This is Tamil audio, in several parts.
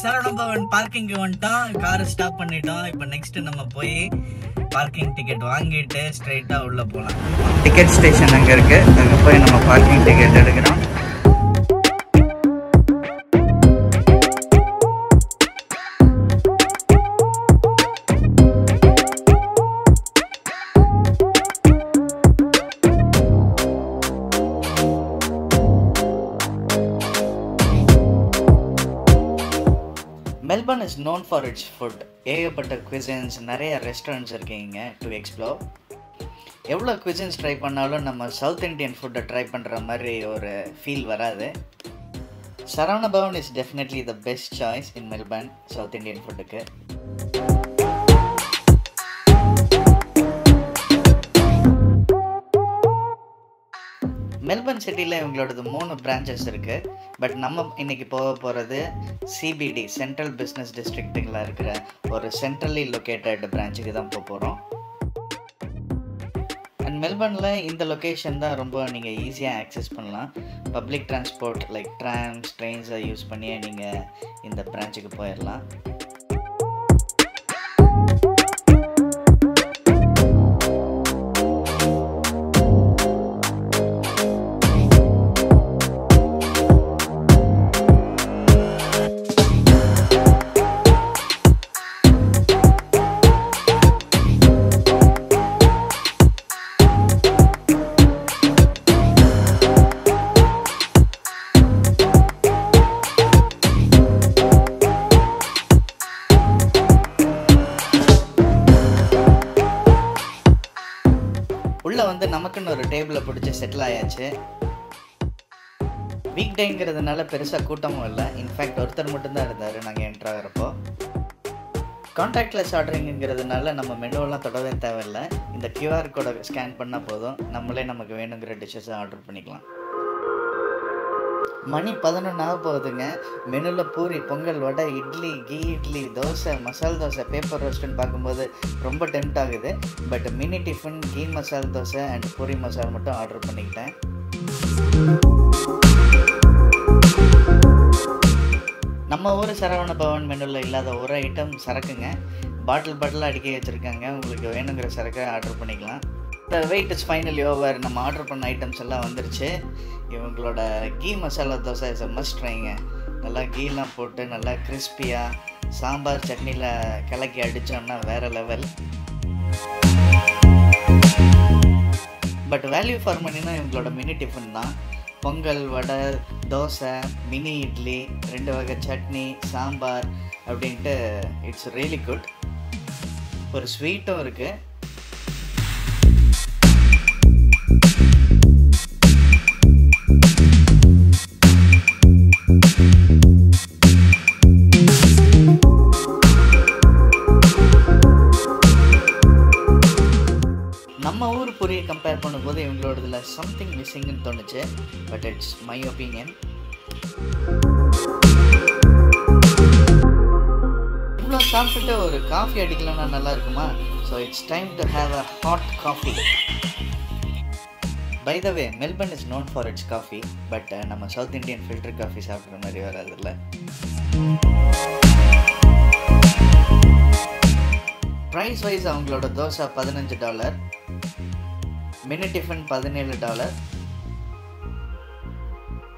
சரவணபவன் பார்க்கிங்க்கு வந்துட்டோம் கார் ஸ்டாப் பண்ணிட்டோம். இப்போ நெக்ஸ்ட் நம்ம போய் பார்க்கிங் டிக்கெட் வாங்கிட்டு ஸ்ட்ரைட்டா உள்ள போலாம். டிக்கெட் ஸ்டேஷன் அங்க இருக்கு. அங்க போய் நம்ம பார்க்கிங் டிக்கெட் எடுக்கிறோம். Melbourne is known for its food ஏகப்பட்ட குவிசன்ஸ் நிறைய ரெஸ்டாரண்ட்ஸ் இருக்கீங்க டு எக்ஸ்ப்ளோர் எவ்வளோ குவிசன்ஸ் ட்ரை பண்ணாலும் நம்ம சவுத் இந்தியன் ஃபுட்டை ட்ரை பண்ணுற மாதிரி ஒரு ஃபீல் வராது. Saravana Bhavan is definitely the best choice in Melbourne South Indian ஃபுட்டுக்கு மெல்பர்ன் சிட்டியில் இவங்களோடது மூணு பிரான்ச்சஸ் இருக்குது பட் நம்ம இன்றைக்கி போக போகிறது சிபிடி சென்ட்ரல் பிஸ்னஸ் டிஸ்ட்ரிக்ட்டுங்களா இருக்கிற ஒரு சென்ட்ரலி லொக்கேட்டட் பிரான்ச்சுக்கு தான் போக போகிறோம் அண்ட் மெல்பர்னில் இந்த லொக்கேஷன் தான் ரொம்ப நீங்கள் ஈஸியாக ஆக்சஸ் பண்ணலாம். பப்ளிக் டிரான்ஸ்போர்ட் லைக் ட்ராம்ஸ் ட்ரெயின்ஸை யூஸ் பண்ணி நீங்கள் இந்த பிரான்ச்சுக்கு போயிடலாம் வந்து நமக்குன்னு ஒரு டேபிளை பிடிச்சி செட்டில் ஆயாச்சு. வீக் டேங்கிறதுனால பெருசாக கூட்டமும் இல்லை. இன்ஃபேக்ட் ஒருத்தர் மட்டும்தான் இருந்தார் நாங்கள் என்ட்ராகிறப்போ கான்டாக்ட்லெஸ் ஆர்டரிங்கிறதுனால நம்ம மெனுவெல்லாம் தொடவே தேவையில்லை. இந்த கியூஆர் கோடை ஸ்கேன் பண்ணால் போதும். நம்மளே நமக்கு வேணுங்கிற டிஷ்ஷஸை ஆர்டர் பண்ணிக்கலாம். மணி பதினொன்று ஆக போகுதுங்க. மெனுவில் பூரி பொங்கல் வடை இட்லி கீ இட்லி தோசை மசால் தோசை பேப்பர் ரோஸ்ட்டுன்னு பார்க்கும்போது ரொம்ப டெம்ட் ஆகுது. But mini tiffin key masala dosa and puri மசால் மட்டும் ஆர்டர் பண்ணிக்கிட்டேன். நம்ம ஊர் சரவண பவன் மெனுவில் இல்லாத ஒரு ஐட்டம் சரக்குங்க. பாட்டில் பாட்டில் அடிக்க வச்சுருக்காங்க. உங்களுக்கு வேணுங்கிற சரக்கை ஆர்டர் பண்ணிக்கலாம். The wait is finally over நம்ம ஆர்டர் பண்ண ஐட்டம்ஸ் எல்லாம் வந்துருச்சு. இவங்களோட கீ மசாலா தோசை இஸ் மஸ்ட் ட்ரைங்க நல்லா கீலாம் போட்டு நல்லா கிறிஸ்பியாக சாம்பார் சட்னியில் கலக்கி அடித்தோம்னா வேறு லெவல் பட் வேல்யூ ஃபார் மணினா இவங்களோட மினி டிஃபன் தான். பொங்கல் வடை தோசை மினி இட்லி ரெண்டு வகை சட்னி சாம்பார் அப்படின்ட்டு இட்ஸ் ரியலி குட் ஒரு ஸ்வீட்டும் இருக்குது கம்பேர் பண்ணும்போது இவங்களோடதுல சம்திங் மிஸ்ஸிங்னு தோணுச்சு பட் இட்ஸ் மை ஒப்பீனியன் இவ்வளோ சாப்பிட்டுட்டு ஒரு காஃபி அடிக்கலன்னா நல்லா இருக்குமா? So it's time to have a hot coffee by the way Melbourne is known for its coffee but நம்ம சவுத் இந்தியன் ஃபில்டர் காஃபி சாப்பிட்ற மாதிரி வராதுல்ல. ப்ரைஸ் வைஸ் அவங்களோட தோசை பதினஞ்சு டாலர் மினி டிஃபன் பதினேழு டாலர்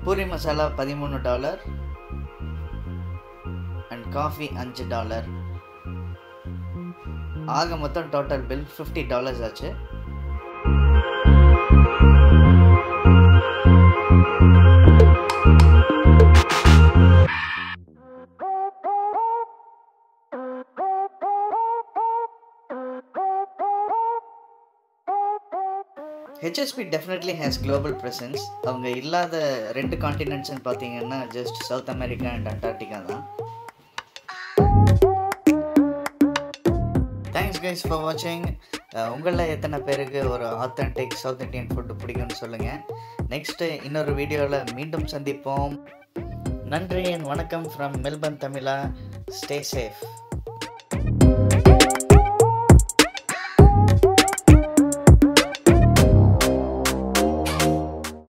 பூரி மசாலா பதிமூணு டாலர் அண்ட் காஃபி அஞ்சு டாலர் ஆக மொத்தம் டோட்டல் பில் ஃபிஃப்டி டாலர்ஸ் ஆச்சு. HSBC definitely has global presence அவங்க இல்லாத ரெண்டு காண்டினென்ட்ஸ்னு பார்த்தீங்கன்னா just South America and Antarctica தான். தேங்க்ஸ் கைஸ் ஃபார் வாட்சிங் உங்களில் எத்தனை பேருக்கு ஒரு ஆத்தென்டிக் சவுத் இந்தியன் ஃபுட்டு பிடிக்கும்னு சொல்லுங்கள் நெக்ஸ்ட்டு இன்னொரு வீடியோவில் மீண்டும் சந்திப்போம். நன்றி என் வணக்கம் from Melbourne Tamizha. Stay safe